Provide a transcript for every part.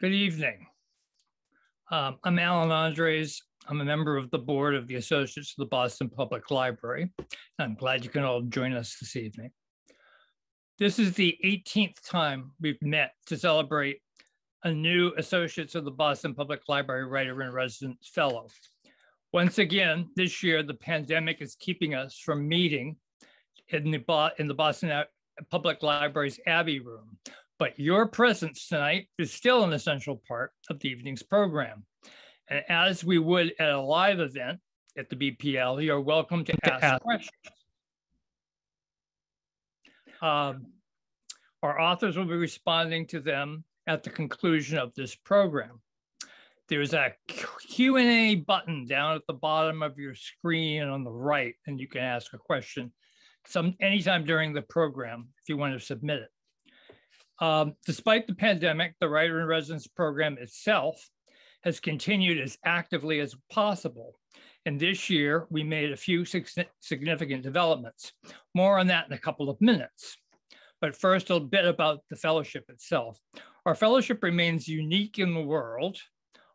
Good evening. Um, I'm Alan Andres. I'm a member of the board of the Associates of the Boston Public Library. I'm glad you can all join us this evening. This is the 18th time we've met to celebrate a new Associates of the Boston Public Library Writer in Residence Fellow. Once again, this year, the pandemic is keeping us from meeting in the, in the Boston Public Library's Abbey Room. But your presence tonight is still an essential part of the evening's program. And as we would at a live event at the BPL, you're welcome to ask, ask. questions. Um, our authors will be responding to them at the conclusion of this program. There's a Q&A button down at the bottom of your screen on the right, and you can ask a question some anytime during the program if you want to submit it. Um, despite the pandemic, the Writer in Residence program itself has continued as actively as possible. And this year, we made a few significant developments. More on that in a couple of minutes. But first, a bit about the fellowship itself. Our fellowship remains unique in the world,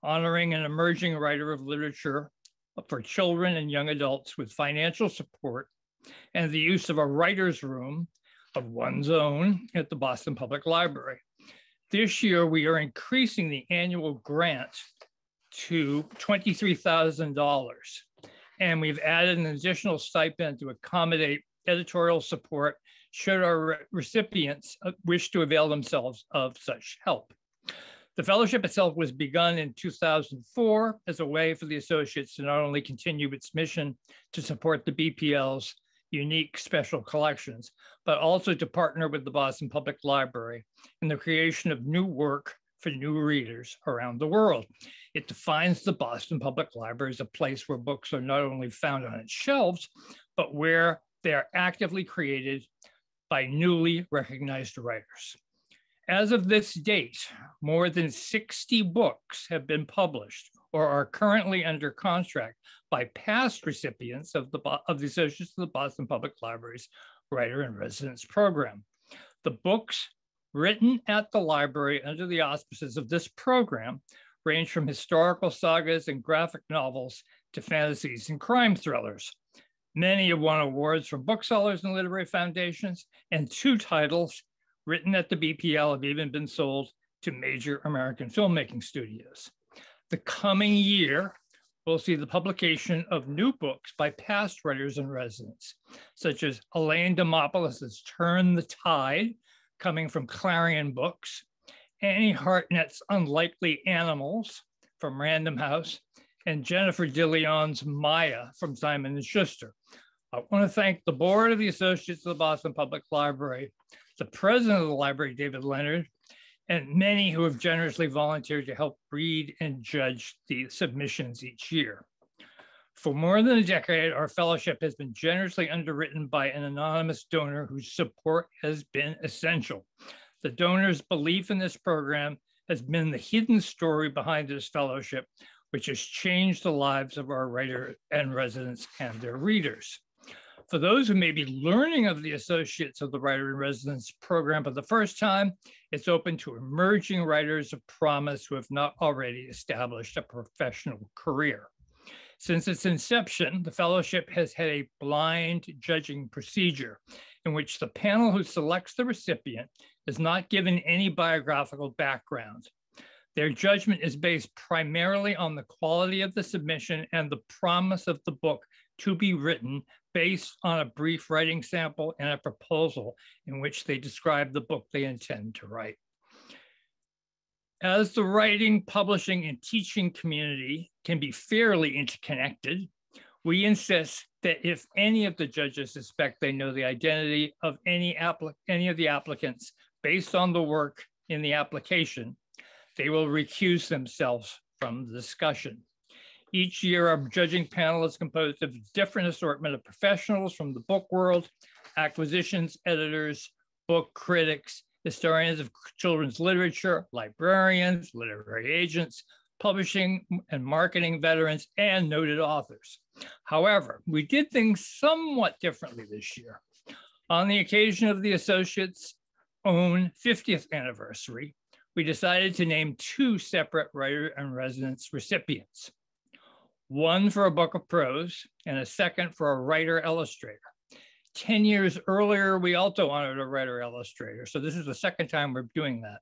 honoring an emerging writer of literature for children and young adults with financial support and the use of a writer's room of one's own at the Boston Public Library. This year, we are increasing the annual grant to $23,000. And we've added an additional stipend to accommodate editorial support should our recipients uh, wish to avail themselves of such help. The fellowship itself was begun in 2004 as a way for the associates to not only continue its mission to support the BPL's unique special collections, but also to partner with the Boston Public Library in the creation of new work for new readers around the world. It defines the Boston Public Library as a place where books are not only found on its shelves, but where they are actively created by newly recognized writers. As of this date, more than 60 books have been published or are currently under contract by past recipients of the, of the Associates of the Boston Public Library's Writer in Residence program. The books written at the library under the auspices of this program range from historical sagas and graphic novels to fantasies and crime thrillers. Many have won awards from booksellers and literary foundations, and two titles written at the BPL have even been sold to major American filmmaking studios. The coming year we'll see the publication of new books by past writers in residence, such as Elaine Dimopoulos' Turn the Tide, coming from Clarion Books, Annie Hartnett's Unlikely Animals from Random House, and Jennifer DeLeon's Maya from Simon & Schuster. I want to thank the board of the Associates of the Boston Public Library, the president of the library, David Leonard, and many who have generously volunteered to help read and judge the submissions each year. For more than a decade, our fellowship has been generously underwritten by an anonymous donor whose support has been essential. The donor's belief in this program has been the hidden story behind this fellowship, which has changed the lives of our writer and residents and their readers. For those who may be learning of the Associates of the Writer in Residence program for the first time, it's open to emerging writers of promise who have not already established a professional career. Since its inception, the fellowship has had a blind judging procedure in which the panel who selects the recipient is not given any biographical background. Their judgment is based primarily on the quality of the submission and the promise of the book to be written based on a brief writing sample and a proposal in which they describe the book they intend to write. As the writing, publishing, and teaching community can be fairly interconnected, we insist that if any of the judges suspect they know the identity of any, any of the applicants based on the work in the application, they will recuse themselves from the discussion. Each year, our judging panel is composed of a different assortment of professionals from the book world, acquisitions editors, book critics, historians of children's literature, librarians, literary agents, publishing and marketing veterans, and noted authors. However, we did things somewhat differently this year. On the occasion of the Associates' own 50th anniversary, we decided to name two separate writer and residence recipients one for a book of prose and a second for a writer illustrator. 10 years earlier, we also honored a writer illustrator. So this is the second time we're doing that.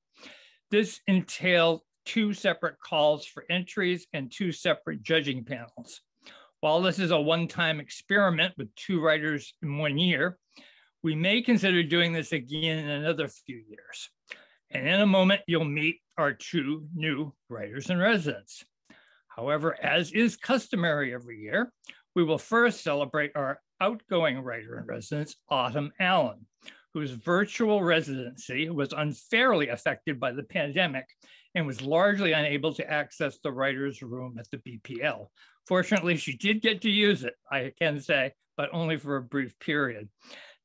This entailed two separate calls for entries and two separate judging panels. While this is a one-time experiment with two writers in one year, we may consider doing this again in another few years. And in a moment, you'll meet our two new writers in residence. However, as is customary every year, we will first celebrate our outgoing writer in residence, Autumn Allen, whose virtual residency was unfairly affected by the pandemic and was largely unable to access the writer's room at the BPL. Fortunately, she did get to use it, I can say, but only for a brief period.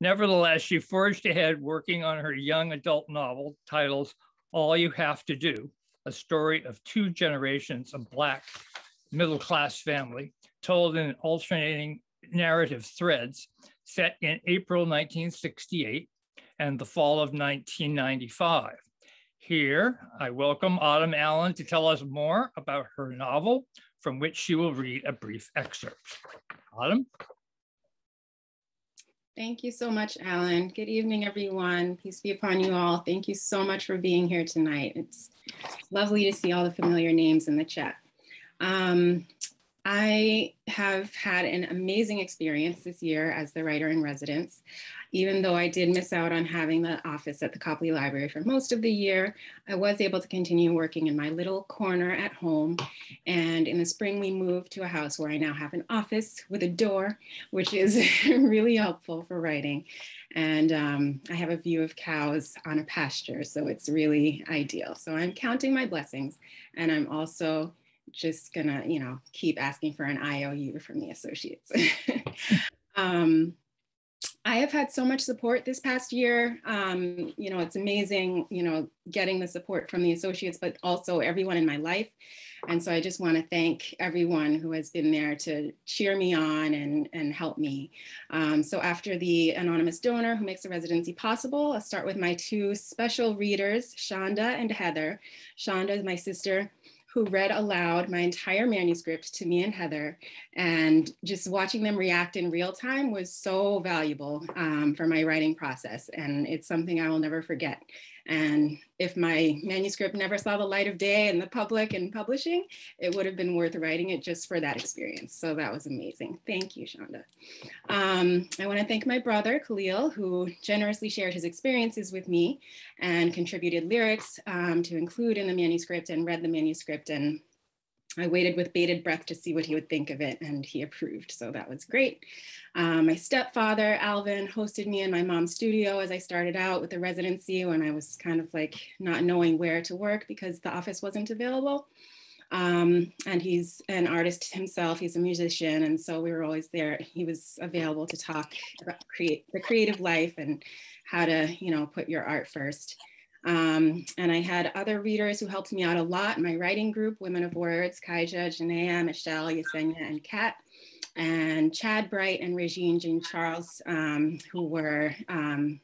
Nevertheless, she forged ahead working on her young adult novel titled All You Have to Do, a story of two generations of Black middle class family told in alternating narrative threads set in April 1968 and the fall of 1995. Here, I welcome Autumn Allen to tell us more about her novel, from which she will read a brief excerpt. Autumn? Thank you so much, Alan. Good evening, everyone. Peace be upon you all. Thank you so much for being here tonight. It's lovely to see all the familiar names in the chat. Um, I have had an amazing experience this year as the writer in residence. Even though I did miss out on having the office at the Copley Library for most of the year, I was able to continue working in my little corner at home. And in the spring, we moved to a house where I now have an office with a door, which is really helpful for writing. And um, I have a view of cows on a pasture, so it's really ideal. So I'm counting my blessings, and I'm also just gonna, you know, keep asking for an IOU from the associates. um, I have had so much support this past year. Um, you know, it's amazing, you know, getting the support from the associates, but also everyone in my life. And so I just want to thank everyone who has been there to cheer me on and, and help me. Um, so after the anonymous donor who makes the residency possible, I'll start with my two special readers, Shonda and Heather. Shonda is my sister who read aloud my entire manuscript to me and Heather. And just watching them react in real time was so valuable um, for my writing process. And it's something I will never forget. And if my manuscript never saw the light of day in the public and publishing, it would have been worth writing it just for that experience. So that was amazing. Thank you, Shonda. Um, I want to thank my brother, Khalil, who generously shared his experiences with me and contributed lyrics um, to include in the manuscript and read the manuscript and I waited with bated breath to see what he would think of it, and he approved. So that was great. Um, my stepfather, Alvin, hosted me in my mom's studio as I started out with the residency when I was kind of like not knowing where to work because the office wasn't available. Um, and he's an artist himself, he's a musician. And so we were always there. He was available to talk about create the creative life and how to, you know, put your art first. Um, and I had other readers who helped me out a lot. My writing group, Women of Words, Kaija, Janaea, Michelle, Yesenia, and Kat, and Chad Bright and Regine Jean Charles, um, who were um,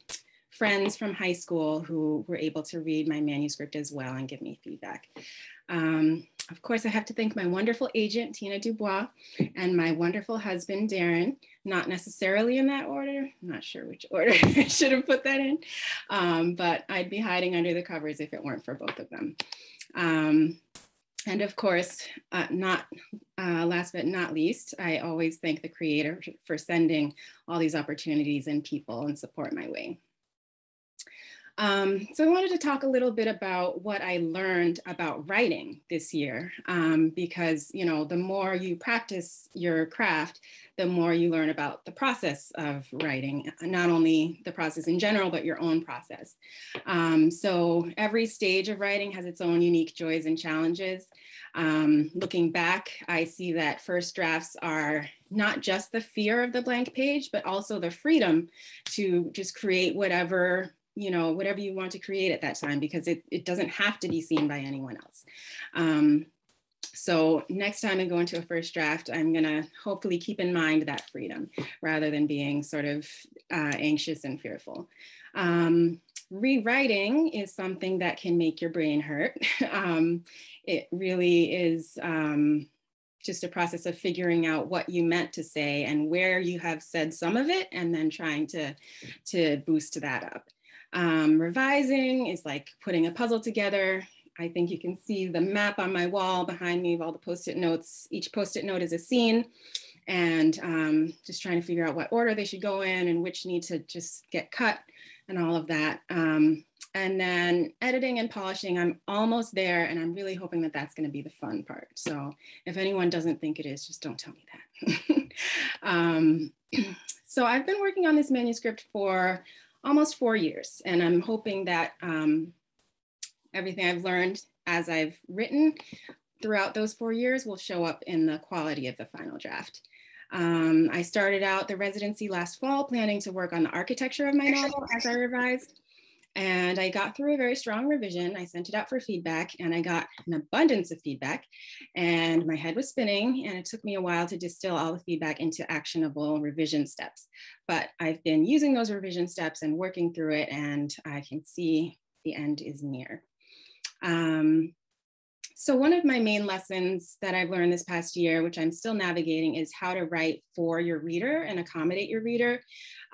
friends from high school who were able to read my manuscript as well and give me feedback. Um, of course, I have to thank my wonderful agent, Tina Dubois, and my wonderful husband, Darren, not necessarily in that order. I'm not sure which order I should have put that in, um, but I'd be hiding under the covers if it weren't for both of them. Um, and of course, uh, not uh, last but not least, I always thank the creator for sending all these opportunities and people and support my way. Um, so I wanted to talk a little bit about what I learned about writing this year, um, because you know the more you practice your craft, the more you learn about the process of writing, not only the process in general, but your own process. Um, so every stage of writing has its own unique joys and challenges. Um, looking back, I see that first drafts are not just the fear of the blank page, but also the freedom to just create whatever you know, whatever you want to create at that time because it, it doesn't have to be seen by anyone else. Um, so next time I go into a first draft, I'm gonna hopefully keep in mind that freedom rather than being sort of uh, anxious and fearful. Um, rewriting is something that can make your brain hurt. um, it really is um, just a process of figuring out what you meant to say and where you have said some of it and then trying to, to boost that up. Um, revising is like putting a puzzle together. I think you can see the map on my wall behind me of all the post-it notes. Each post-it note is a scene and um, just trying to figure out what order they should go in and which need to just get cut and all of that. Um, and then editing and polishing, I'm almost there and I'm really hoping that that's gonna be the fun part. So if anyone doesn't think it is, just don't tell me that. um, so I've been working on this manuscript for almost four years and I'm hoping that um, everything I've learned as I've written throughout those four years will show up in the quality of the final draft. Um, I started out the residency last fall planning to work on the architecture of my novel as I revised. And I got through a very strong revision. I sent it out for feedback and I got an abundance of feedback. And my head was spinning, and it took me a while to distill all the feedback into actionable revision steps. But I've been using those revision steps and working through it, and I can see the end is near. Um, so one of my main lessons that I've learned this past year, which I'm still navigating, is how to write for your reader and accommodate your reader.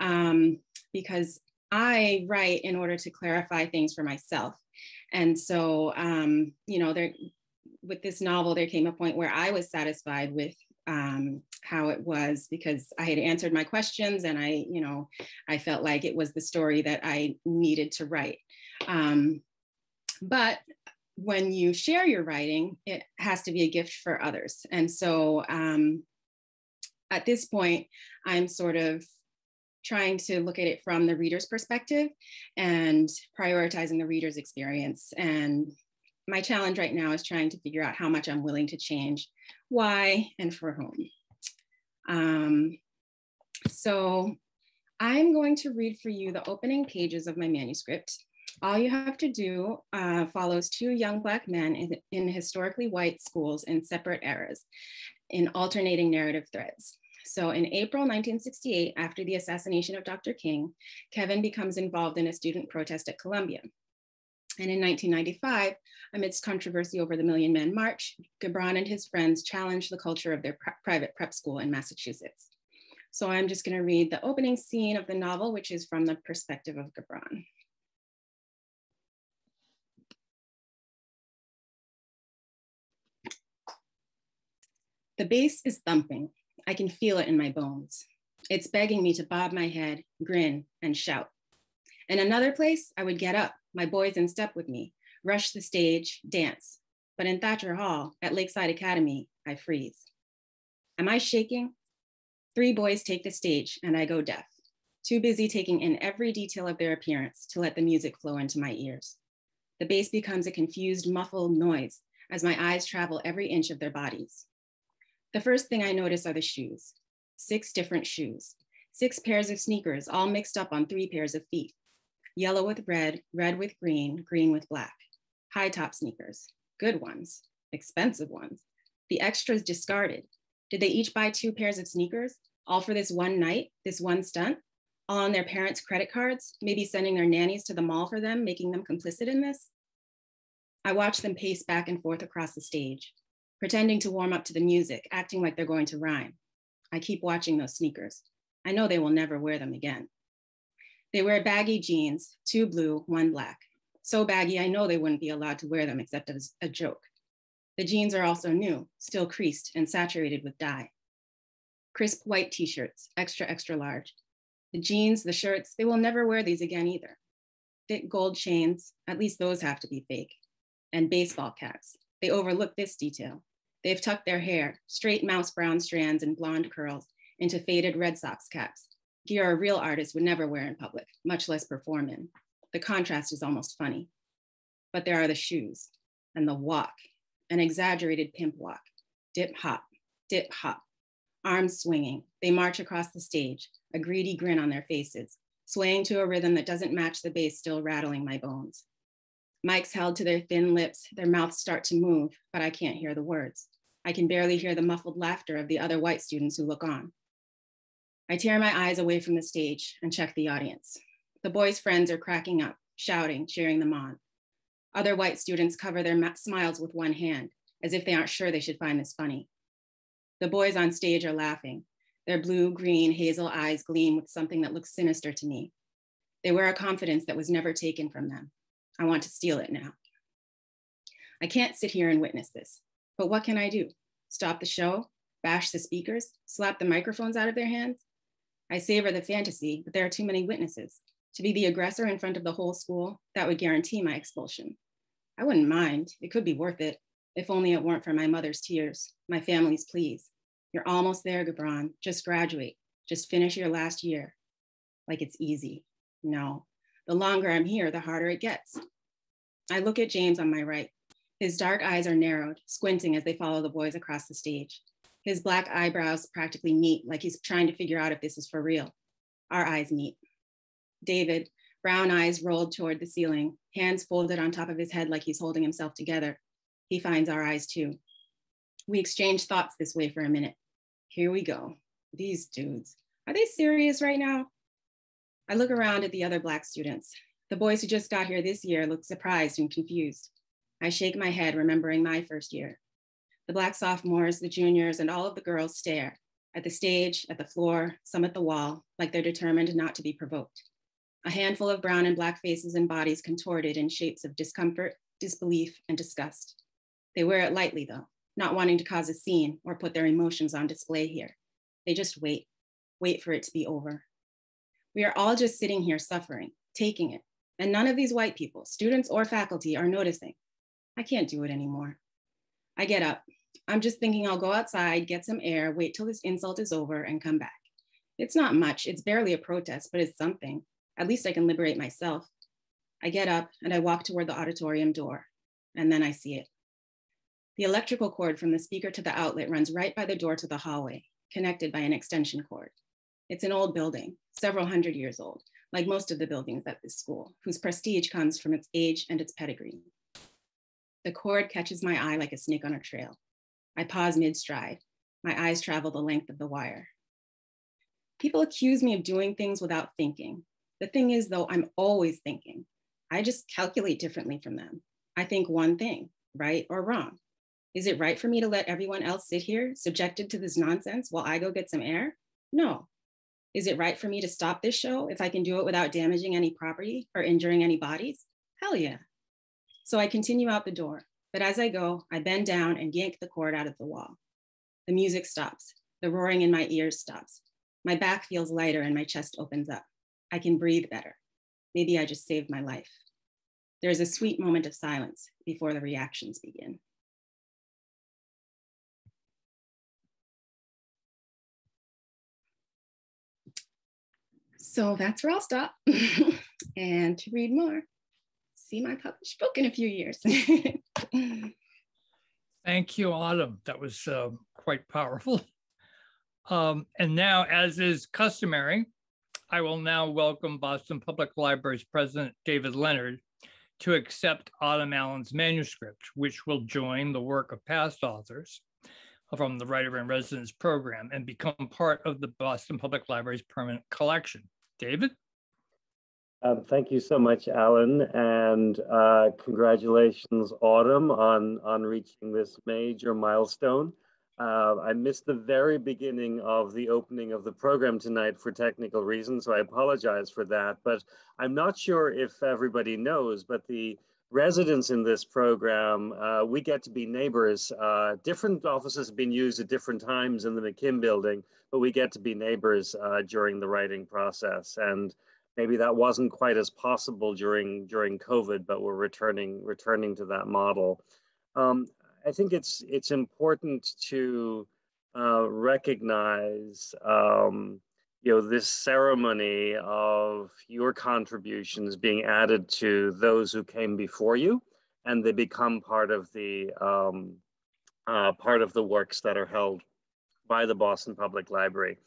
Um, because I write in order to clarify things for myself. And so, um, you know, there with this novel, there came a point where I was satisfied with um, how it was because I had answered my questions and I, you know, I felt like it was the story that I needed to write. Um, but when you share your writing, it has to be a gift for others. And so um, at this point, I'm sort of trying to look at it from the reader's perspective and prioritizing the reader's experience. And my challenge right now is trying to figure out how much I'm willing to change, why, and for whom. Um, so I'm going to read for you the opening pages of my manuscript all you have to do uh, follows two young Black men in, in historically white schools in separate eras in alternating narrative threads. So in April 1968, after the assassination of Dr. King, Kevin becomes involved in a student protest at Columbia. And in 1995, amidst controversy over the Million Man March, Gibran and his friends challenged the culture of their pr private prep school in Massachusetts. So I'm just gonna read the opening scene of the novel, which is from the perspective of Gibran. The bass is thumping. I can feel it in my bones. It's begging me to bob my head, grin, and shout. In another place, I would get up, my boys in step with me, rush the stage, dance. But in Thatcher Hall at Lakeside Academy, I freeze. Am I shaking? Three boys take the stage and I go deaf, too busy taking in every detail of their appearance to let the music flow into my ears. The bass becomes a confused, muffled noise as my eyes travel every inch of their bodies. The first thing I notice are the shoes, six different shoes, six pairs of sneakers, all mixed up on three pairs of feet. Yellow with red, red with green, green with black. High top sneakers, good ones, expensive ones. The extras discarded. Did they each buy two pairs of sneakers, all for this one night, this one stunt? All on their parents' credit cards, maybe sending their nannies to the mall for them, making them complicit in this? I watch them pace back and forth across the stage, pretending to warm up to the music, acting like they're going to rhyme. I keep watching those sneakers. I know they will never wear them again. They wear baggy jeans, two blue, one black. So baggy, I know they wouldn't be allowed to wear them except as a joke. The jeans are also new, still creased and saturated with dye. Crisp white t-shirts, extra, extra large. The jeans, the shirts, they will never wear these again either. Thick gold chains, at least those have to be fake. And baseball caps. They overlook this detail. They've tucked their hair, straight mouse brown strands and blonde curls, into faded Red Sox caps. Gear a real artist would never wear in public, much less perform in. The contrast is almost funny. But there are the shoes and the walk, an exaggerated pimp walk. Dip hop, dip hop, arms swinging. They march across the stage, a greedy grin on their faces, swaying to a rhythm that doesn't match the bass still rattling my bones. Mics held to their thin lips, their mouths start to move, but I can't hear the words. I can barely hear the muffled laughter of the other white students who look on. I tear my eyes away from the stage and check the audience. The boys' friends are cracking up, shouting, cheering them on. Other white students cover their smiles with one hand, as if they aren't sure they should find this funny. The boys on stage are laughing. Their blue, green, hazel eyes gleam with something that looks sinister to me. They wear a confidence that was never taken from them. I want to steal it now. I can't sit here and witness this, but what can I do? Stop the show? Bash the speakers? Slap the microphones out of their hands? I savor the fantasy, but there are too many witnesses. To be the aggressor in front of the whole school, that would guarantee my expulsion. I wouldn't mind, it could be worth it, if only it weren't for my mother's tears, my family's pleas. You're almost there, Gibran. just graduate, just finish your last year. Like it's easy. No, the longer I'm here, the harder it gets. I look at James on my right. His dark eyes are narrowed, squinting as they follow the boys across the stage. His black eyebrows practically meet, like he's trying to figure out if this is for real. Our eyes meet. David, brown eyes rolled toward the ceiling, hands folded on top of his head like he's holding himself together. He finds our eyes too. We exchange thoughts this way for a minute. Here we go. These dudes, are they serious right now? I look around at the other Black students. The boys who just got here this year look surprised and confused. I shake my head, remembering my first year. The Black sophomores, the juniors, and all of the girls stare at the stage, at the floor, some at the wall, like they're determined not to be provoked. A handful of brown and Black faces and bodies contorted in shapes of discomfort, disbelief, and disgust. They wear it lightly, though, not wanting to cause a scene or put their emotions on display here. They just wait, wait for it to be over. We are all just sitting here suffering, taking it, and none of these white people, students or faculty, are noticing. I can't do it anymore. I get up. I'm just thinking I'll go outside, get some air, wait till this insult is over, and come back. It's not much, it's barely a protest, but it's something. At least I can liberate myself. I get up and I walk toward the auditorium door, and then I see it. The electrical cord from the speaker to the outlet runs right by the door to the hallway, connected by an extension cord. It's an old building, several hundred years old, like most of the buildings at this school, whose prestige comes from its age and its pedigree. The cord catches my eye like a snake on a trail. I pause mid stride. My eyes travel the length of the wire. People accuse me of doing things without thinking. The thing is, though, I'm always thinking. I just calculate differently from them. I think one thing, right or wrong. Is it right for me to let everyone else sit here subjected to this nonsense while I go get some air? No. Is it right for me to stop this show if I can do it without damaging any property or injuring any bodies? Hell yeah. So I continue out the door, but as I go, I bend down and yank the cord out of the wall. The music stops. The roaring in my ears stops. My back feels lighter and my chest opens up. I can breathe better. Maybe I just saved my life. There is a sweet moment of silence before the reactions begin. So that's where I'll stop. and to read more, see my published book in a few years. Thank you, Autumn. That was uh, quite powerful. Um, and now, as is customary, I will now welcome Boston Public Library's President David Leonard to accept Autumn Allen's manuscript, which will join the work of past authors from the Writer in Residence program and become part of the Boston Public Library's permanent collection. David? Um, thank you so much, Alan, and uh, congratulations, Autumn, on, on reaching this major milestone. Uh, I missed the very beginning of the opening of the program tonight for technical reasons, so I apologize for that. But I'm not sure if everybody knows, but the residents in this program, uh, we get to be neighbors. Uh, different offices have been used at different times in the McKim building, but we get to be neighbors uh, during the writing process. And maybe that wasn't quite as possible during during COVID, but we're returning returning to that model. Um, I think it's it's important to uh, recognize um, you know this ceremony of your contributions being added to those who came before you, and they become part of the um, uh, part of the works that are held by the Boston Public Library.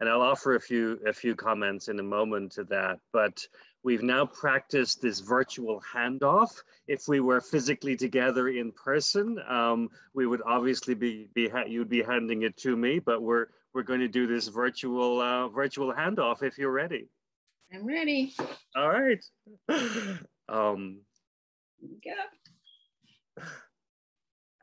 And I'll offer a few, a few comments in a moment to that, but we've now practiced this virtual handoff. If we were physically together in person, um, we would obviously be, be you'd be handing it to me, but we're, we're going to do this virtual, uh, virtual handoff if you're ready. I'm ready. All right. Um, yeah.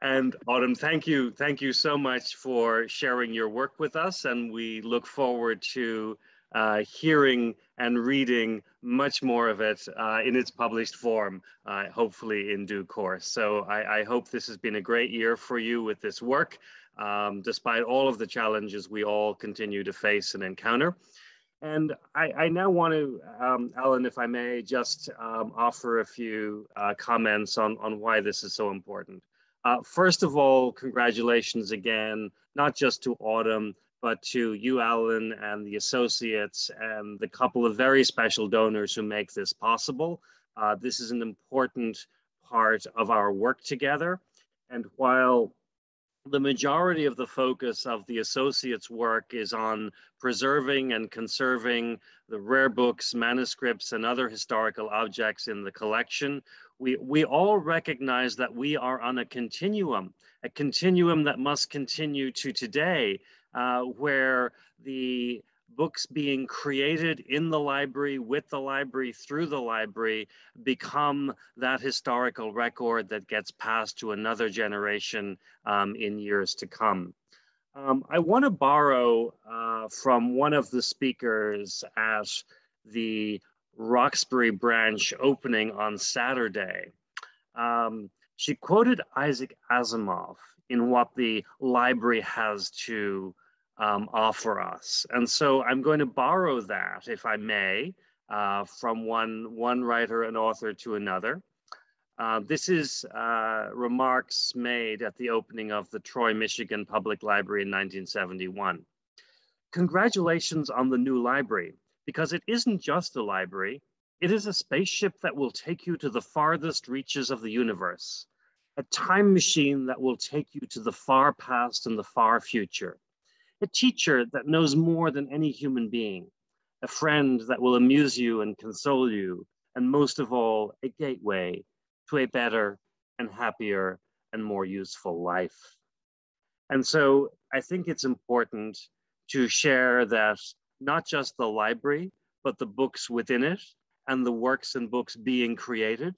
And Autumn, thank you. Thank you so much for sharing your work with us. And we look forward to uh, hearing and reading much more of it uh, in its published form, uh, hopefully in due course. So I, I, hope this has been a great year for you with this work, um, despite all of the challenges we all continue to face and encounter. And I, I now want to, um, Alan, if I may, just um, offer a few uh, comments on, on why this is so important. Uh, first of all, congratulations again, not just to Autumn, but to you, Alan, and the associates, and the couple of very special donors who make this possible. Uh, this is an important part of our work together. And while the majority of the focus of the associates work is on preserving and conserving the rare books, manuscripts, and other historical objects in the collection. We, we all recognize that we are on a continuum, a continuum that must continue to today, uh, where the books being created in the library, with the library, through the library, become that historical record that gets passed to another generation um, in years to come. Um, I want to borrow uh, from one of the speakers at the Roxbury branch opening on Saturday. Um, she quoted Isaac Asimov in what the library has to um, offer us. And so I'm going to borrow that, if I may, uh, from one, one writer and author to another. Uh, this is uh, remarks made at the opening of the Troy, Michigan Public Library in 1971. Congratulations on the new library, because it isn't just a library, it is a spaceship that will take you to the farthest reaches of the universe, a time machine that will take you to the far past and the far future. A teacher that knows more than any human being, a friend that will amuse you and console you, and most of all, a gateway to a better and happier and more useful life. And so I think it's important to share that not just the library, but the books within it and the works and books being created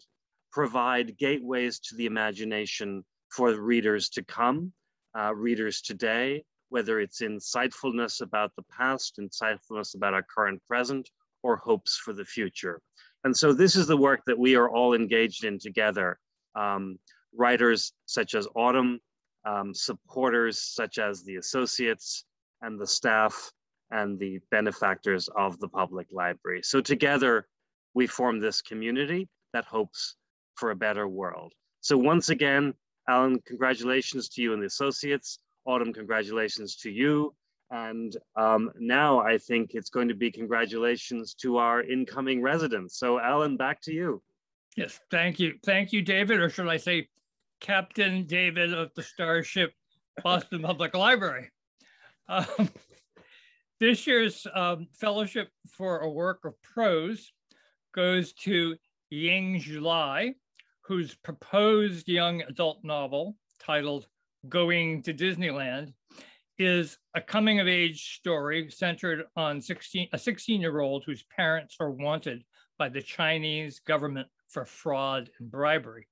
provide gateways to the imagination for readers to come, uh, readers today, whether it's insightfulness about the past, insightfulness about our current present, or hopes for the future. And so this is the work that we are all engaged in together. Um, writers such as Autumn, um, supporters such as the associates and the staff and the benefactors of the public library. So together we form this community that hopes for a better world. So once again, Alan, congratulations to you and the associates. Autumn, congratulations to you. And um, now I think it's going to be congratulations to our incoming residents. So Alan, back to you. Yes, thank you. Thank you, David, or should I say Captain David of the Starship Boston Public Library. Um, this year's um, Fellowship for a Work of Prose goes to Ying-Ju Lai, whose proposed young adult novel titled going to Disneyland is a coming of age story centered on 16, a 16 year old whose parents are wanted by the Chinese government for fraud and bribery.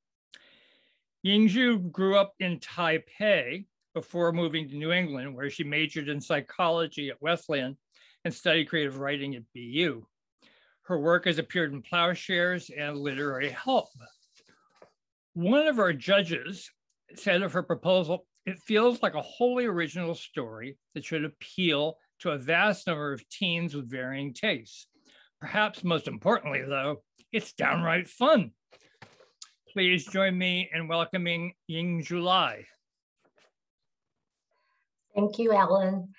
Ying-Ju grew up in Taipei before moving to New England, where she majored in psychology at Wesleyan and studied creative writing at BU. Her work has appeared in Ploughshares and Literary Hub. One of our judges said of her proposal, it feels like a wholly original story that should appeal to a vast number of teens with varying tastes. Perhaps most importantly, though, it's downright fun. Please join me in welcoming Ying-Ju Lai. Thank you, Alan.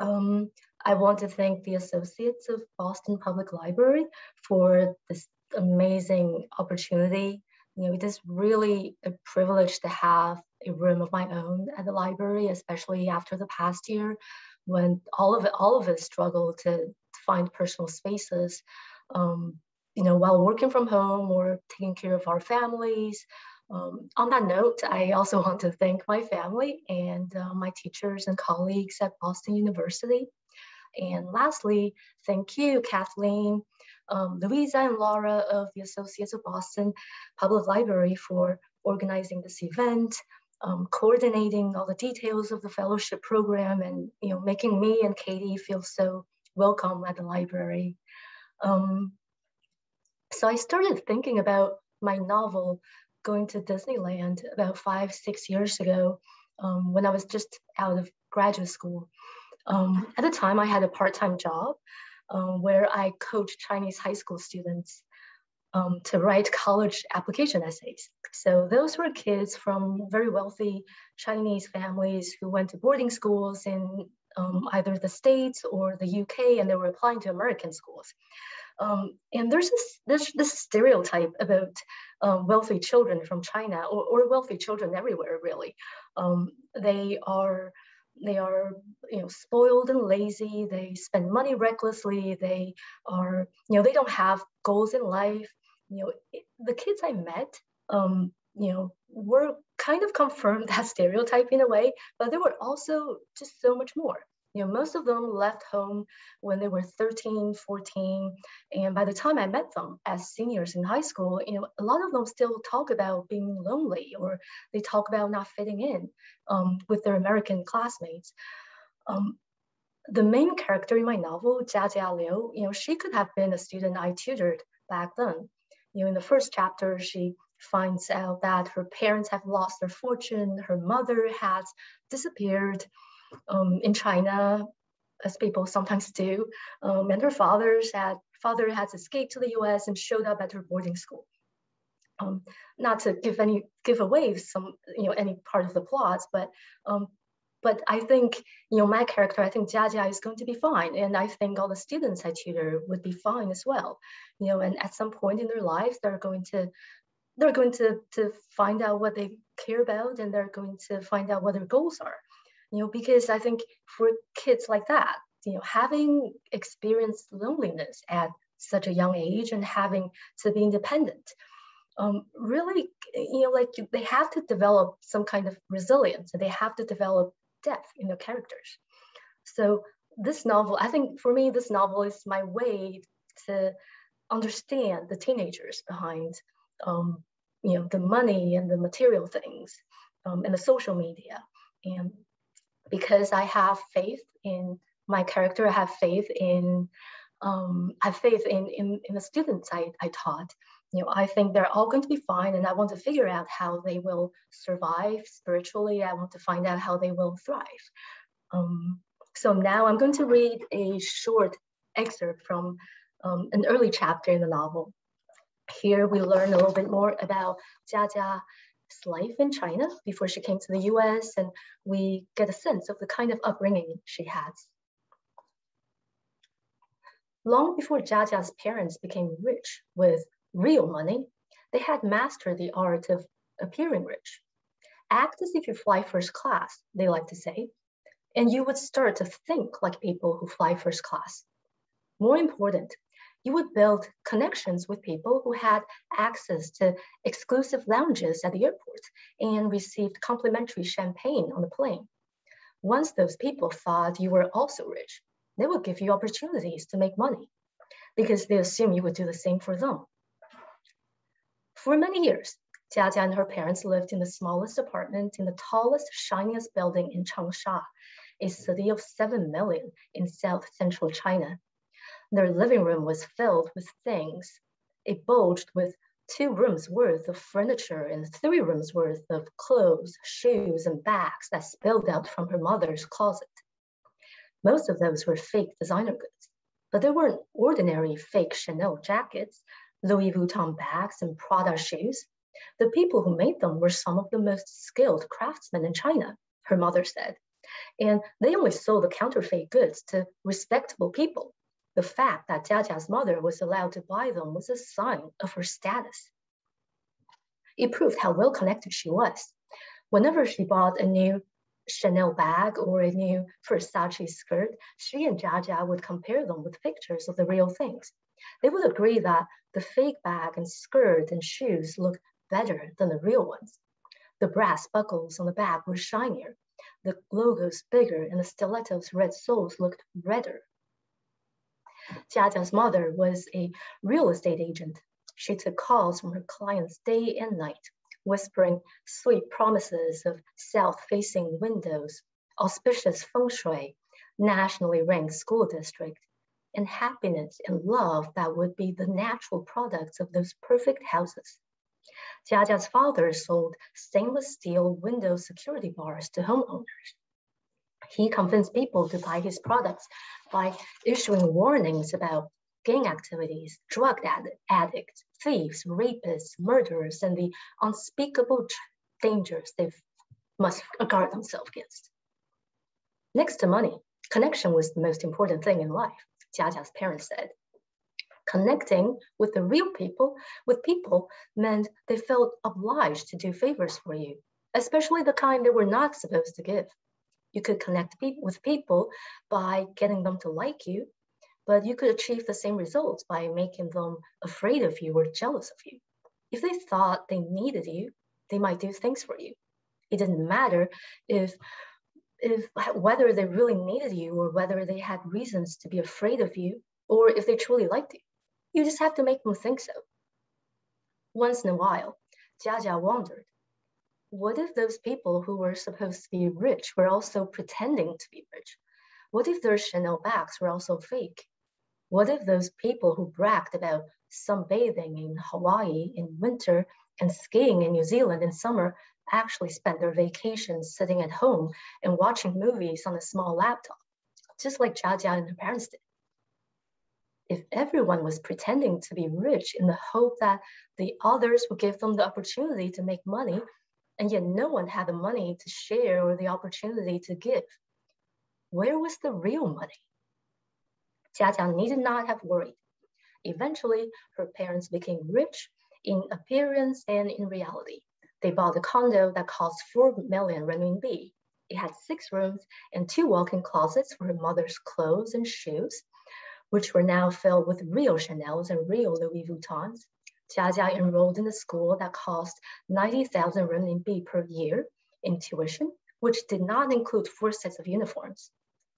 Um, I want to thank the Associates of Boston Public Library for this amazing opportunity you know, it is really a privilege to have a room of my own at the library, especially after the past year when all of it, all of us struggle to, to find personal spaces. Um, you know, while working from home or taking care of our families. Um, on that note, I also want to thank my family and uh, my teachers and colleagues at Boston University. And lastly, thank you, Kathleen, um, Louisa and Laura of the Associates of Boston Public Library for organizing this event, um, coordinating all the details of the fellowship program and you know making me and Katy feel so welcome at the library. Um, so I started thinking about my novel going to Disneyland about five, six years ago um, when I was just out of graduate school. Um, at the time, I had a part-time job um, where I coached Chinese high school students um, to write college application essays. So those were kids from very wealthy Chinese families who went to boarding schools in um, either the States or the UK, and they were applying to American schools. Um, and there's this, this, this stereotype about um, wealthy children from China or, or, wealthy children everywhere, really. Um, they are they are you know spoiled and lazy they spend money recklessly they are you know they don't have goals in life. You know it, the kids i met um, you know were kind of confirmed that stereotype in a way but there were also just so much more you know most of them left home when they were 13 14 and by the time i met them as seniors in high school you know a lot of them still talk about being lonely or they talk about not fitting in um, with their american classmates. Um, the main character in my novel jia jia liu you know she could have been a student i tutored back then. You know in the first chapter she finds out that her parents have lost their fortune her mother has disappeared um, in China, as people sometimes do. Um, and her father had father has escaped to the U.S. and showed up at her boarding school. Um, not to give any give away some you know any part of the plots, but um, but I think you know my character, I think Jia Jia is going to be fine, and I think all the students I tutor would be fine as well. You know, and at some point in their lives, they're going to they're going to to find out what they care about, and they're going to find out what their goals are you know, because I think for kids like that, you know, having experienced loneliness at such a young age and having to be independent, um, really, you know, like they have to develop some kind of resilience and they have to develop depth in their characters. So this novel, I think for me, this novel is my way to understand the teenagers behind, um, you know, the money and the material things um, and the social media and because I have faith in my character, I have faith in um, I have faith in, in, in the students I, I taught. You know, I think they're all going to be fine, and I want to figure out how they will survive spiritually. I want to find out how they will thrive. Um, so now I'm going to read a short excerpt from um, an early chapter in the novel. Here we learn a little bit more about Jia Jia life in China before she came to the US, and we get a sense of the kind of upbringing she has. Long before Jia Jia's parents became rich with real money, they had mastered the art of appearing rich. Act as if you fly first class, they like to say, and you would start to think like people who fly first class. More important, you would build connections with people who had access to exclusive lounges at the airport and received complimentary champagne on the plane. Once those people thought you were also rich, they would give you opportunities to make money because they assume you would do the same for them. For many years, Jia Jia and her parents lived in the smallest apartment in the tallest, shiniest building in Changsha, a city of 7 million in south central China. Their living room was filled with things. It bulged with two rooms worth of furniture and three rooms worth of clothes, shoes, and bags that spilled out from her mother's closet. Most of those were fake designer goods, but they weren't ordinary fake Chanel jackets, Louis Vuitton bags, and Prada shoes. The people who made them were some of the most skilled craftsmen in China, her mother said. And they only sold the counterfeit goods to respectable people the fact that Jia Jia's mother was allowed to buy them was a sign of her status. It proved how well connected she was. Whenever she bought a new Chanel bag or a new Versace skirt, she and Jia would compare them with pictures of the real things. They would agree that the fake bag and skirt and shoes looked better than the real ones. The brass buckles on the bag were shinier, the logos bigger, and the stilettos' red soles looked redder Jiajia's mother was a real estate agent. She took calls from her clients day and night, whispering sweet promises of south-facing windows, auspicious feng shui, nationally ranked school district, and happiness and love that would be the natural products of those perfect houses. Jiajia's father sold stainless steel window security bars to homeowners. He convinced people to buy his products by issuing warnings about gang activities, drug addicts, thieves, rapists, murderers, and the unspeakable dangers they must guard themselves against. Next to money, connection was the most important thing in life, Jiajia's parents said. Connecting with the real people, with people, meant they felt obliged to do favors for you, especially the kind they were not supposed to give. You could connect pe with people by getting them to like you, but you could achieve the same results by making them afraid of you or jealous of you. If they thought they needed you, they might do things for you. It didn't matter if, if whether they really needed you or whether they had reasons to be afraid of you or if they truly liked you. You just have to make them think so. Once in a while, Jiajia wondered what if those people who were supposed to be rich were also pretending to be rich? What if their Chanel bags were also fake? What if those people who bragged about sunbathing in Hawaii in winter and skiing in New Zealand in summer actually spent their vacations sitting at home and watching movies on a small laptop, just like Jiajia and her parents did? If everyone was pretending to be rich in the hope that the others would give them the opportunity to make money and yet no one had the money to share or the opportunity to give. Where was the real money? Jiajia needed not have worried. Eventually, her parents became rich in appearance and in reality. They bought a condo that cost 4 million renminbi. It had six rooms and two walk-in closets for her mother's clothes and shoes, which were now filled with real Chanel's and real Louis Vuittons. Jiajia enrolled in a school that cost 90,000 renminbi per year in tuition, which did not include four sets of uniforms.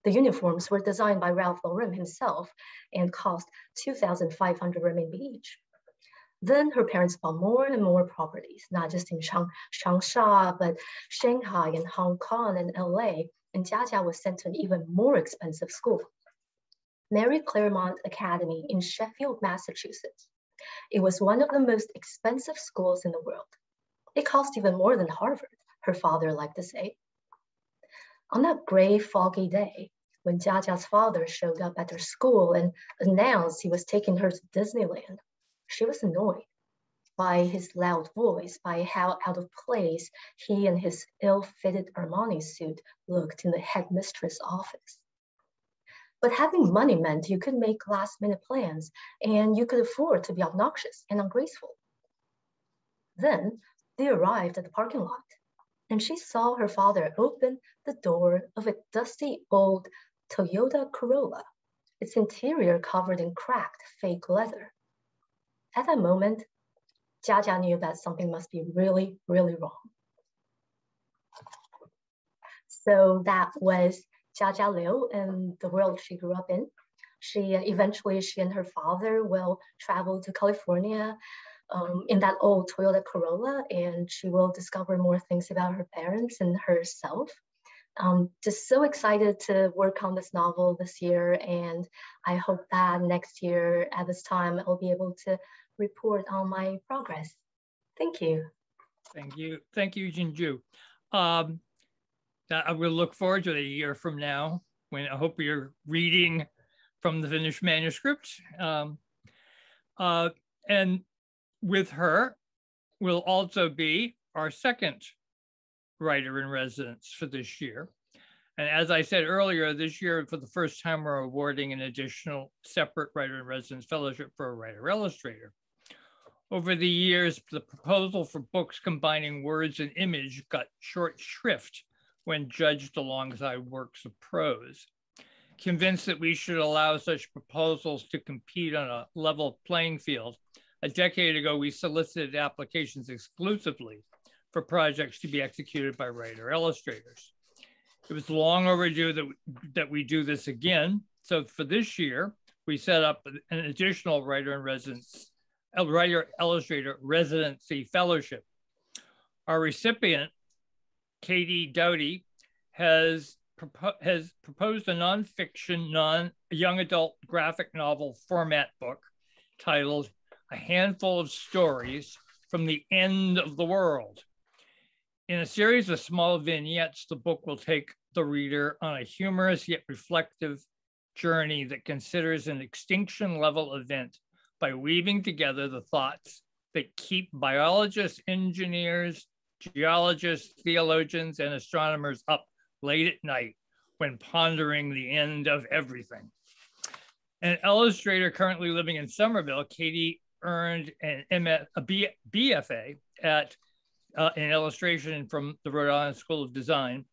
The uniforms were designed by Ralph Lauren himself and cost 2,500 renminbi each. Then her parents bought more and more properties, not just in Shang, Changsha, but Shanghai and Hong Kong and LA, and Jiajia was sent to an even more expensive school. Mary Claremont Academy in Sheffield, Massachusetts. It was one of the most expensive schools in the world. It cost even more than Harvard, her father liked to say. On that gray, foggy day, when Jiajia's father showed up at her school and announced he was taking her to Disneyland, she was annoyed by his loud voice, by how out of place he and his ill-fitted Armani suit looked in the headmistress' office. But having money meant you could make last minute plans and you could afford to be obnoxious and ungraceful. Then they arrived at the parking lot and she saw her father open the door of a dusty old Toyota Corolla, its interior covered in cracked fake leather. At that moment, Jiajia knew that something must be really, really wrong. So that was Jiajia Liu and the world she grew up in. She eventually, she and her father will travel to California um, in that old Toyota Corolla, and she will discover more things about her parents and herself. Um, just so excited to work on this novel this year, and I hope that next year at this time I'll be able to report on my progress. Thank you. Thank you. Thank you, Ying-Ju. Um, I will look forward to a year from now when I hope you're reading from the finished manuscript. Um, uh, and with her will also be our second writer in residence for this year. And as I said earlier, this year, for the first time, we're awarding an additional separate writer in residence fellowship for a writer illustrator. Over the years, the proposal for books combining words and image got short shrift when judged alongside works of prose. Convinced that we should allow such proposals to compete on a level playing field, a decade ago we solicited applications exclusively for projects to be executed by writer illustrators. It was long overdue that, that we do this again. So for this year, we set up an additional writer in residence, writer illustrator residency fellowship. Our recipient, Katy Doughty, has, propo has proposed a nonfiction, non young adult graphic novel format book titled A Handful of Stories from the End of the World. In a series of small vignettes, the book will take the reader on a humorous yet reflective journey that considers an extinction level event by weaving together the thoughts that keep biologists, engineers, geologists, theologians, and astronomers up late at night when pondering the end of everything. An illustrator currently living in Somerville, Katy earned an MF, a B, BFA at uh, in illustration from the Rhode Island School of Design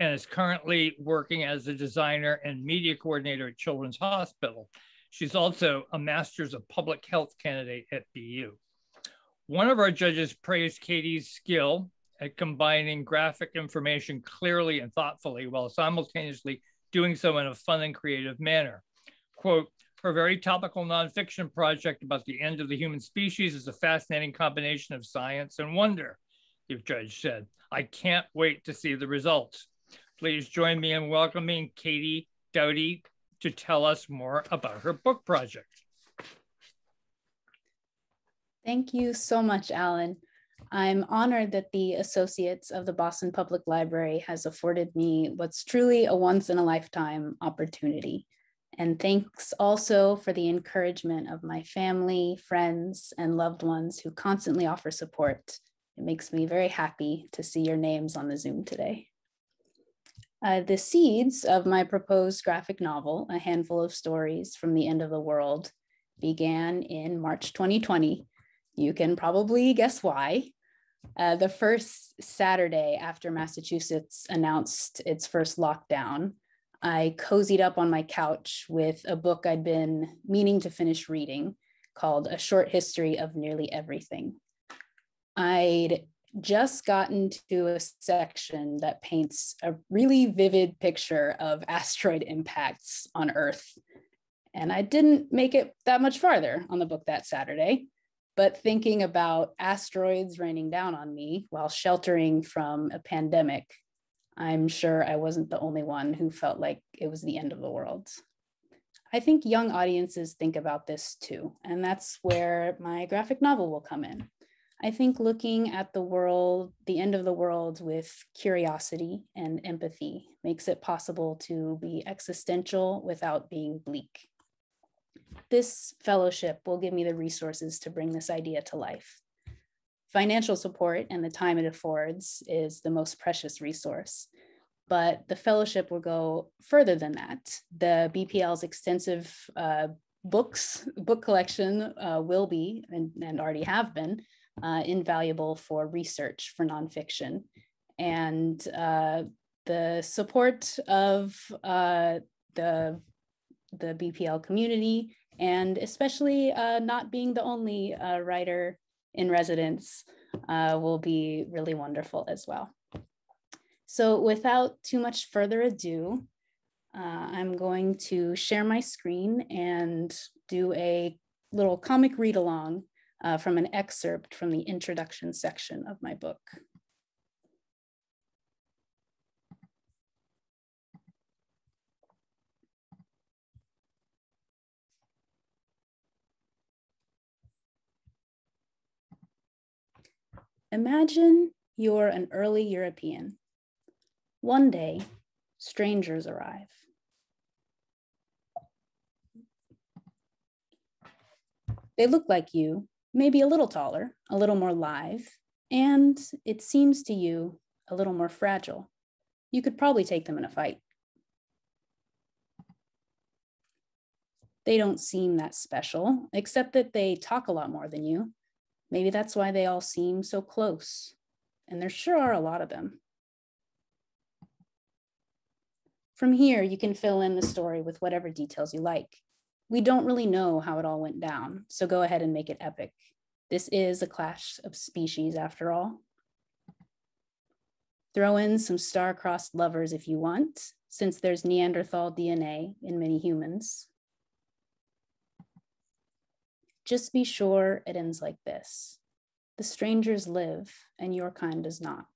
and is currently working as a designer and media coordinator at Children's Hospital. She's also a Master's of Public Health candidate at BU. One of our judges praised Katy's skill at combining graphic information clearly and thoughtfully while simultaneously doing so in a fun and creative manner. Quote, her very topical nonfiction project about the end of the human species is a fascinating combination of science and wonder, the judge said. I can't wait to see the results. Please join me in welcoming Katy Doughty to tell us more about her book project. Thank you so much, Alan. I'm honored that the Associates of the Boston Public Library has afforded me what's truly a once in a lifetime opportunity. And thanks also for the encouragement of my family, friends, and loved ones who constantly offer support. It makes me very happy to see your names on the Zoom today. Uh, the seeds of my proposed graphic novel, A Handful of Stories from the End of the World, began in March 2020. You can probably guess why. Uh, the first Saturday after Massachusetts announced its first lockdown, I cozied up on my couch with a book I'd been meaning to finish reading called A Short History of Nearly Everything. I'd just gotten to a section that paints a really vivid picture of asteroid impacts on Earth. And I didn't make it that much farther on the book that Saturday, but thinking about asteroids raining down on me while sheltering from a pandemic, I'm sure I wasn't the only one who felt like it was the end of the world. I think young audiences think about this too, and that's where my graphic novel will come in. I think looking at the world, the end of the world with curiosity and empathy makes it possible to be existential without being bleak. This fellowship will give me the resources to bring this idea to life. Financial support and the time it affords is the most precious resource, but the fellowship will go further than that. The BPL's extensive uh, books, book collection uh, will be, and, and already have been, uh, invaluable for research for nonfiction. And uh, the support of uh, the, the BPL community, and especially uh, not being the only uh, writer in residence uh, will be really wonderful as well. So without too much further ado, I'm going to share my screen and do a little comic read along uh, from an excerpt from the introduction section of my book. Imagine you're an early European. One day, strangers arrive. They look like you, maybe a little taller, a little more live, and it seems to you a little more fragile. You could probably take them in a fight. They don't seem that special, except that they talk a lot more than you. Maybe that's why they all seem so close. And there sure are a lot of them. From here, you can fill in the story with whatever details you like. We don't really know how it all went down, so go ahead and make it epic. This is a clash of species after all. Throw in some star-crossed lovers if you want, since there's Neanderthal DNA in many humans. Just be sure it ends like this. The strangers live and your kind does not.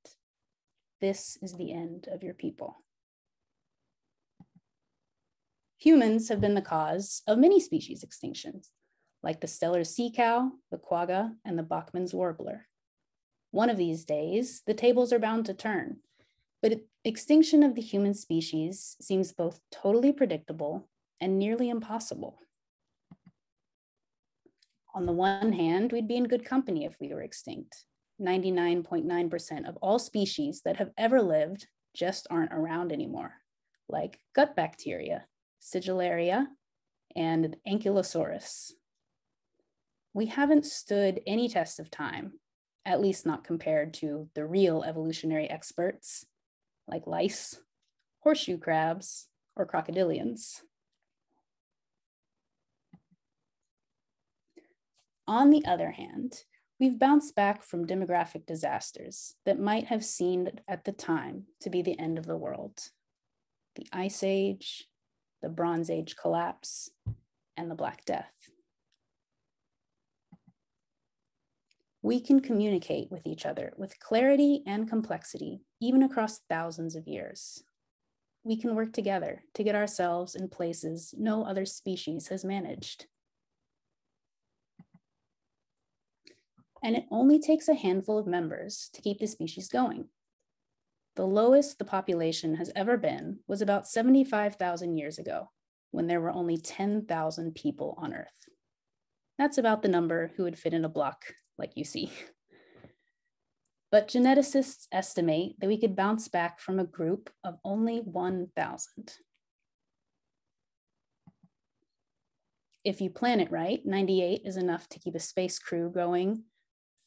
This is the end of your people. Humans have been the cause of many species extinctions, like the Steller sea cow, the quagga, and the Bachman's warbler. One of these days, the tables are bound to turn, but extinction of the human species seems both totally predictable and nearly impossible. On the one hand, we'd be in good company if we were extinct. 99.9% of all species that have ever lived just aren't around anymore, like gut bacteria, sigillaria, and Ankylosaurus. We haven't stood any test of time, at least not compared to the real evolutionary experts like lice, horseshoe crabs, or crocodilians. On the other hand, we've bounced back from demographic disasters that might have seemed at the time to be the end of the world. The Ice Age, the Bronze Age collapse, and the Black Death. We can communicate with each other with clarity and complexity, even across thousands of years. We can work together to get ourselves in places no other species has managed. And it only takes a handful of members to keep the species going. The lowest the population has ever been was about 75,000 years ago, when there were only 10,000 people on Earth. That's about the number who would fit in a block like you see. But geneticists estimate that we could bounce back from a group of only 1,000. If you plan it right, 98 is enough to keep a space crew going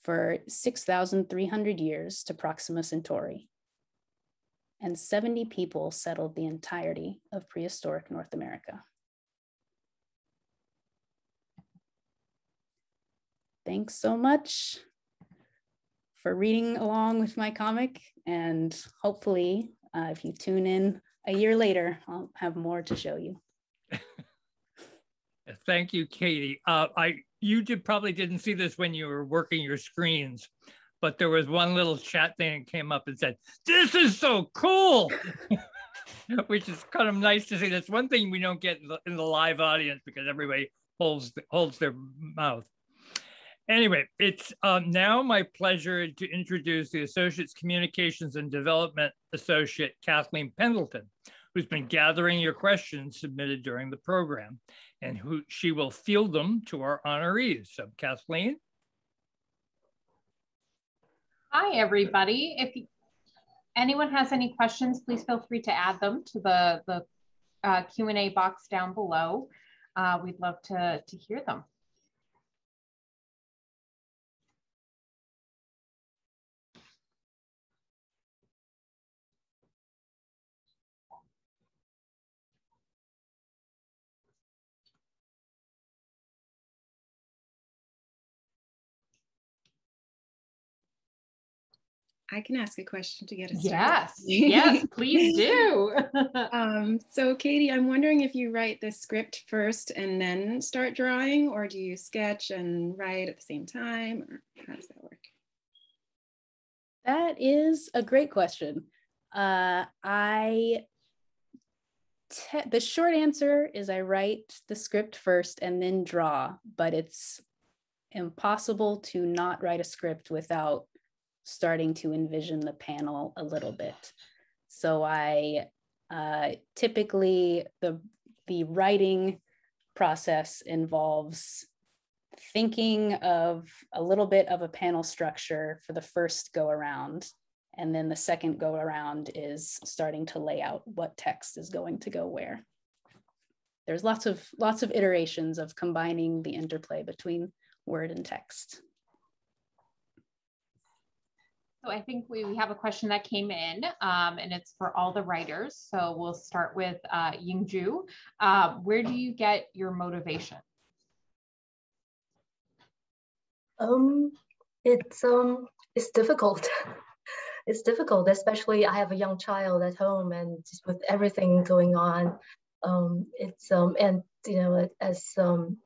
for 6,300 years to Proxima Centauri. And 70 people settled the entirety of prehistoric North America. Thanks so much for reading along with my comic. And hopefully, uh, if you tune in a year later, I'll have more to show you. Thank you, Katy. Uh, I you did probably didn't see this when you were working your screens, but there was one little chat thing that came up and said, "This is so cool," which is kind of nice to see. That's one thing we don't get in the, in the live audience because everybody holds holds their mouth. Anyway, it's um, now my pleasure to introduce the Associate's Communications and Development Associate, Kathleen Pendleton, who's been gathering your questions submitted during the program and who she will field them to our honorees. So Kathleen. Hi, everybody. If anyone has any questions, please feel free to add them to the, the uh, Q&A box down below. Uh, we'd love to, to hear them. I can ask a question to get us started. Yes, yes, please do. um, so Katy, I'm wondering if you write the script first and then start drawing, or do you sketch and write at the same time, or how does that work? That is a great question. Uh, I the short answer is I write the script first and then draw, but it's impossible to not write a script without starting to envision the panel a little bit. So I uh, typically the the writing process involves thinking of a little bit of a panel structure for the first go around and then the second go around is starting to lay out what text is going to go where there's lots of lots of iterations of combining the interplay between word and text so I think we, we have a question that came in um, and it's for all the writers. So we'll start with uh, Ying-Ju. Uh, where do you get your motivation? Um, it's um, it's difficult. it's difficult, especially I have a young child at home and with everything going on. Um, it's um, and you know as um,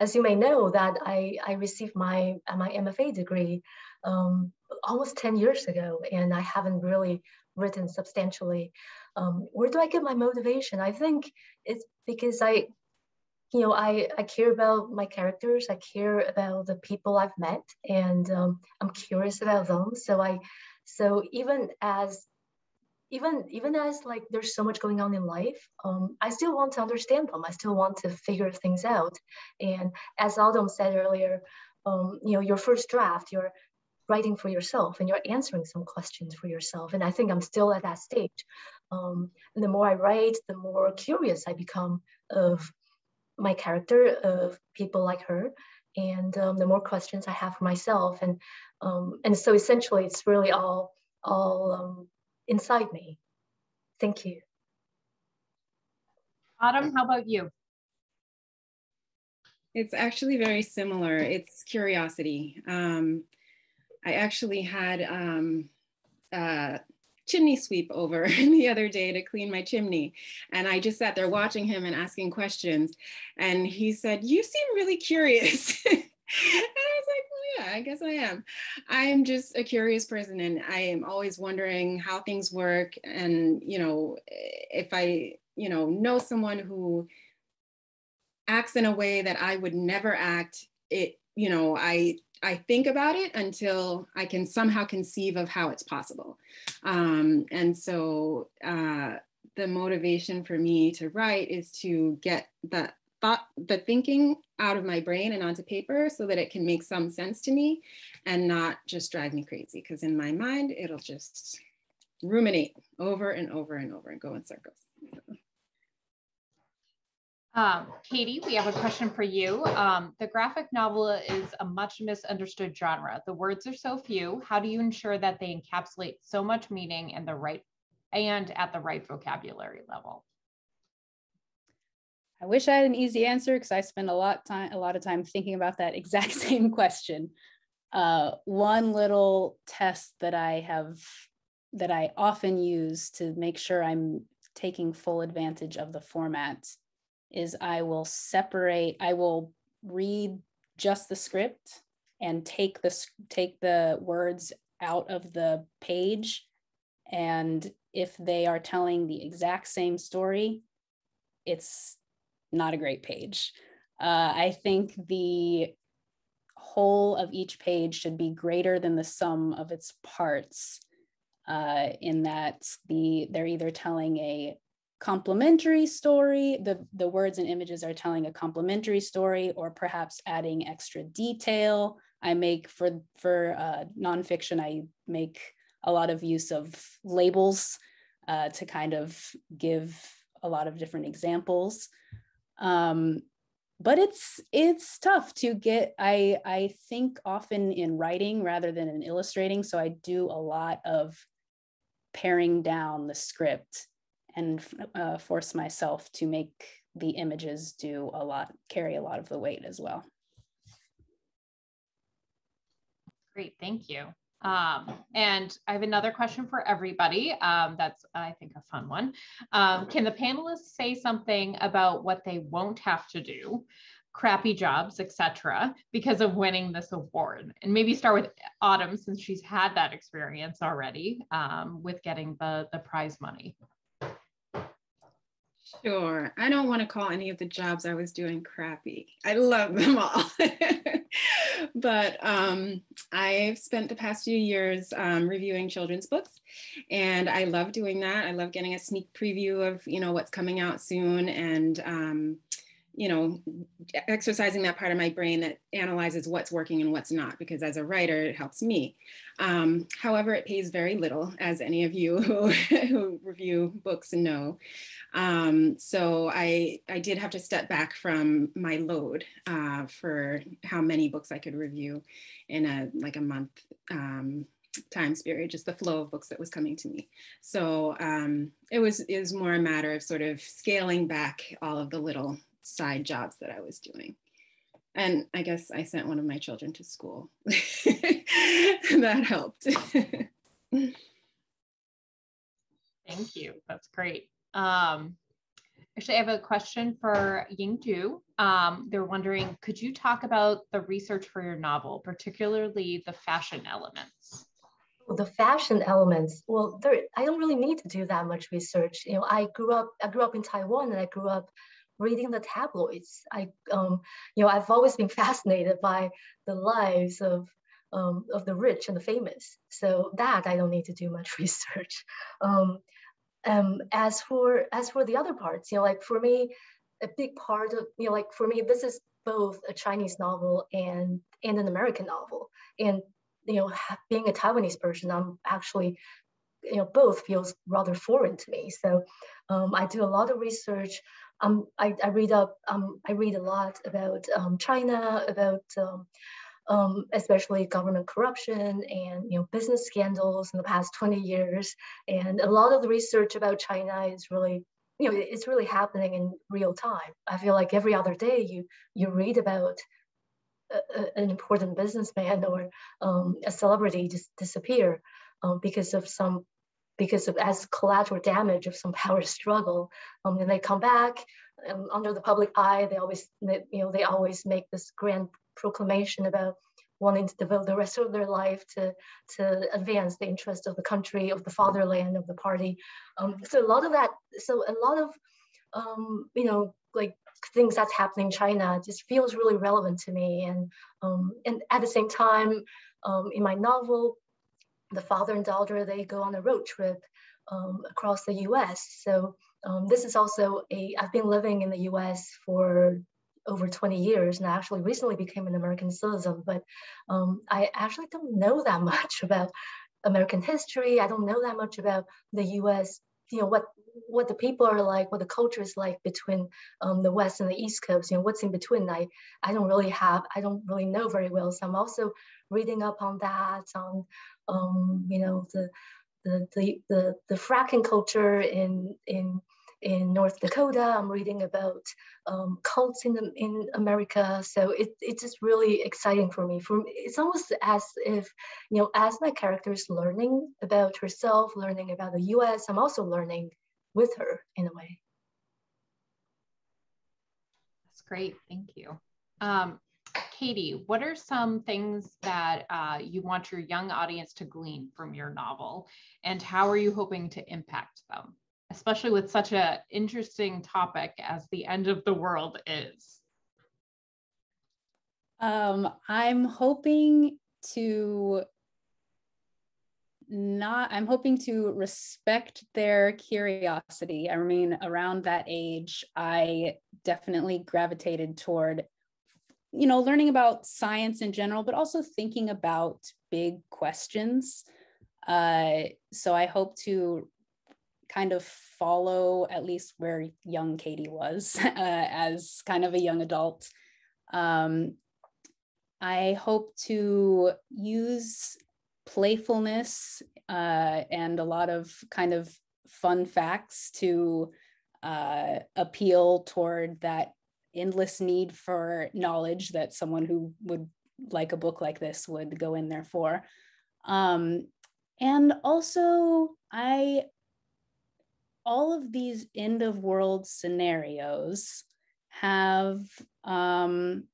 as you may know, that I, I received my, my MFA degree um, almost 10 years ago, and I haven't really written substantially. Um, where do I get my motivation? I think it's because I, you know, I, I care about my characters. I care about the people I've met, and um, I'm curious about them. So I, so even as even even as like there's so much going on in life um, i still want to understand them i still want to figure things out and as Autumn said earlier um, you know your first draft you're writing for yourself and you're answering some questions for yourself and i think i'm still at that stage um, and the more i write the more curious i become of my character of people like her and um, the more questions i have for myself and um, and so essentially it's really all all um, inside me. Thank you. Autumn, how about you? It's actually very similar. It's curiosity. Um, I actually had um, a chimney sweep over the other day to clean my chimney. And I just sat there watching him and asking questions. And he said, You seem really curious. and I was like, yeah, I guess I am. I am just a curious person and I am always wondering how things work. And, you know, if I, you know, know someone who acts in a way that I would never act, it, you know, I, I think about it until I can somehow conceive of how it's possible. Um, and so uh, the motivation for me to write is to get that thought, the thinking out of my brain and onto paper so that it can make some sense to me and not just drive me crazy. Because in my mind, it'll just ruminate over and over and over and go in circles. Um, Katy, we have a question for you. Um, the graphic novel is a much misunderstood genre. The words are so few. How do you ensure that they encapsulate so much meaning and the right and at the right vocabulary level? I wish I had an easy answer because I spend a lot time a lot of time thinking about that exact same question. Uh, one little test that I have that I often use to make sure I'm taking full advantage of the format is I will separate, I will read just the script and take the take the words out of the page and if they are telling the exact same story it's not a great page. Uh, I think the whole of each page should be greater than the sum of its parts uh, in that the they're either telling a complementary story, the, the words and images are telling a complementary story or perhaps adding extra detail. I make for, for uh, nonfiction, I make a lot of use of labels uh, to kind of give a lot of different examples. Um, but it's it's tough to get i i think often in writing rather than in illustrating. So i do a lot of paring down the script and uh, force myself to make the images do a lot carry a lot of the weight as well great thank you um, and I have another question for everybody. Um, that's, I think, a fun one. Um, can the panelists say something about what they won't have to do, crappy jobs, etc., because of winning this award? And maybe start with Autumn, since she's had that experience already um, with getting the, the prize money. Sure. I don't want to call any of the jobs I was doing crappy. I love them all. but um, I've spent the past few years um, reviewing children's books, and I love doing that. I love getting a sneak preview of you know what's coming out soon, and um, you know exercising that part of my brain that analyzes what's working and what's not. Because as a writer, it helps me. Um, however, it pays very little, as any of you who, who review books know. Um, so I, I did have to step back from my load uh, for how many books I could review in a like a month um, time period, just the flow of books that was coming to me. So um, it was was more a matter of sort of scaling back all of the little side jobs that I was doing. And I guess I sent one of my children to school. that helped. Thank you. That's great. Um, Actually, I have a question for Ying-Ju. Um, they're wondering, could you talk about the research for your novel, particularly the fashion elements? the fashion elements well there i don't really need to do that much research you know i grew up i grew up in taiwan and i grew up reading the tabloids i um you know i've always been fascinated by the lives of um, of the rich and the famous so that i don't need to do much research um, um as for as for the other parts you know like for me a big part of you know like for me this is both a chinese novel and and an american novel and you know, being a Taiwanese person, I'm actually, you know, both feels rather foreign to me. So um, I do a lot of research. Um, I, I read up, um, I read a lot about um, China, about um, um, especially government corruption and you know business scandals in the past 20 years. And a lot of the research about China is really you know it's really happening in real time i feel like every other day you you read about a, an important businessman or um, a celebrity just disappear because of some because of as collateral damage of some power struggle um, and they come back um, under the public eye they always they, you know they always make this grand proclamation about wanting to devote the rest of their life to to advance the interest of the country of the fatherland of the party um, so a lot of that so a lot of um, you know like things that's happening in China just feels really relevant to me. And, um, and at the same time, um, in my novel, the father and daughter, they go on a road trip um, across the US. So um, this is also a, I've been living in the US for over 20 years and I actually recently became an American citizen, but um, I actually don't know that much about American history. I don't know that much about the US you know what what the people are like, what the culture is like between um, the West and the East Coast, you know, what's in between, I, I don't really have, I don't really know very well. So I'm also reading up on that, on, um, you know, the, the, the, the, the fracking culture in, in, in North Dakota. I'm reading about um, cults in, in America. So it, it's just really exciting for me. For it's almost as if, you know, as my character is learning about herself, learning about the US, I'm also learning with her in a way. That's great. Thank you. Um, Katy, what are some things that uh, you want your young audience to glean from your novel, and how are you hoping to impact them, especially with such an interesting topic as the end of the world is? Um, I'm hoping to not i'm hoping to respect their curiosity i mean around that age i definitely gravitated toward you know learning about science in general but also thinking about big questions uh, so i hope to kind of follow at least where young katy was uh, as kind of a young adult um, i hope to use playfulness uh, and a lot of kind of fun facts to uh, appeal toward that endless need for knowledge that someone who would like a book like this would go in there for. Um, and also, I all of these end of world scenarios have um,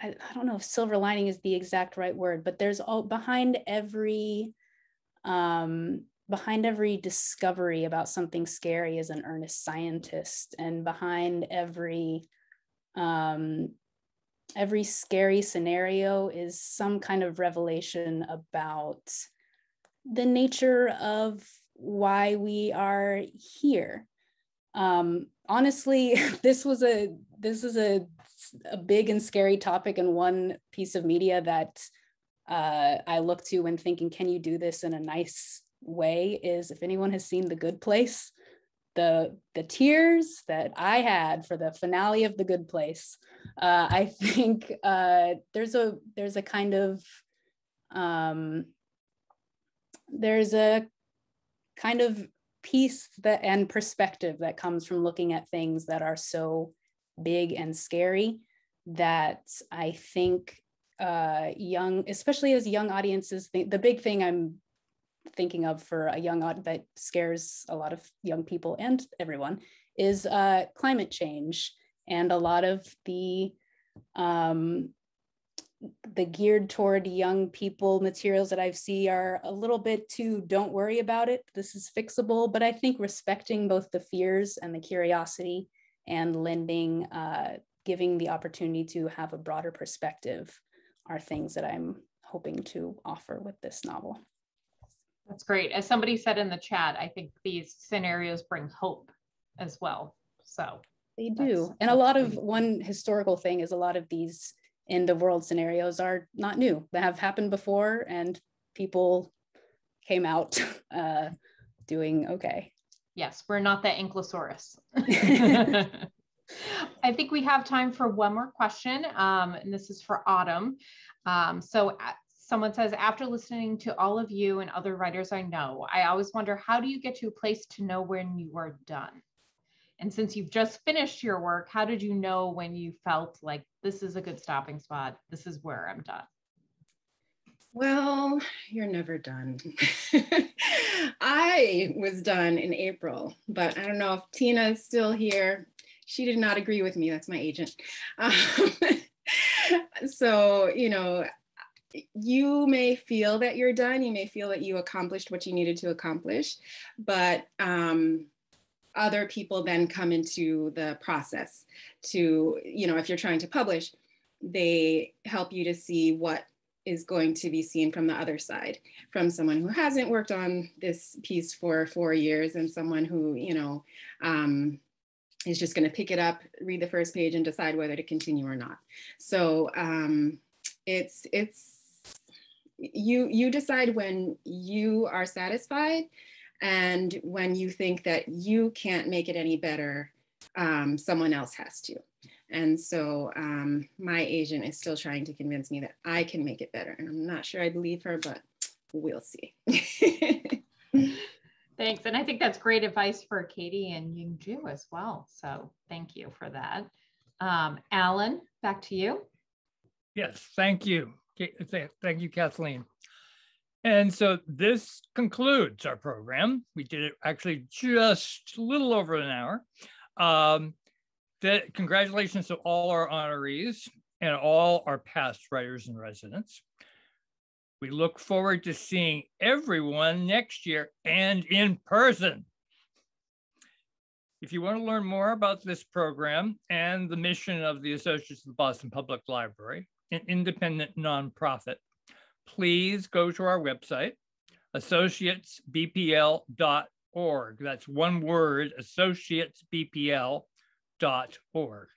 I, I don't know if silver lining is the exact right word, but there's all behind every um, behind every discovery about something scary is an earnest scientist, and behind every um, every scary scenario is some kind of revelation about the nature of why we are here. Um, honestly, this was a this is a a big and scary topic and one piece of media that uh, I look to when thinking, can you do this in a nice way? Is if anyone has seen The Good Place, the the tears that I had for the finale of The Good Place, uh, I think uh, there's a there's a kind of um, there's a kind of peace that and perspective that comes from looking at things that are so big and scary that I think uh, young, especially as young audiences, the, the big thing I'm thinking of for a young that scares a lot of young people and everyone is uh, climate change. And a lot of the um, the geared toward young people materials that I've see are a little bit too don't worry about it. This is fixable, but I think respecting both the fears and the curiosity and lending, uh, giving the opportunity to have a broader perspective are things that I'm hoping to offer with this novel. That's great. As somebody said in the chat, I think these scenarios bring hope as well. So they do. And a lot of one historical thing is a lot of these in the world scenarios are not new. They have happened before and people came out uh, doing okay. Yes, we're not the Ankylosaurus. I think we have time for one more question, um, and this is for Autumn. Um, so someone says, after listening to all of you and other writers I know, I always wonder, how do you get to a place to know when you are done? And since you've just finished your work, how did you know when you felt like this is a good stopping spot? This is where I'm done? Well, you're never done. I was done in April, but I don't know if Tina is still here. She did not agree with me. That's my agent. Um, so, you know, you may feel that you're done. You may feel that you accomplished what you needed to accomplish, but um, other people then come into the process to, you know, if you're trying to publish, they help you to see what is going to be seen from the other side from someone who hasn't worked on this piece for four years and someone who you know um, is just going to pick it up read the first page and decide whether to continue or not. So um, it's it's you you decide when you are satisfied and when you think that you can't make it any better, um, someone else has to. And so um, my agent is still trying to convince me that I can make it better. And I'm not sure I believe her, but we'll see. Thanks. And I think that's great advice for Katy and Ying-Ju as well. So thank you for that. Um, Alan, back to you. Yes, thank you. Thank you, Kathleen. And so this concludes our program. We did it actually just a little over an hour. Um, congratulations to all our honorees and all our past writers and residents. We look forward to seeing everyone next year and in person. If you want to learn more about this program and the mission of the Associates of the Boston Public Library, an independent nonprofit, please go to our website, associatesbpl.org. That's one word, associatesbpl.org.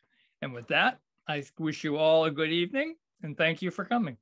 And with that, I wish you all a good evening and thank you for coming.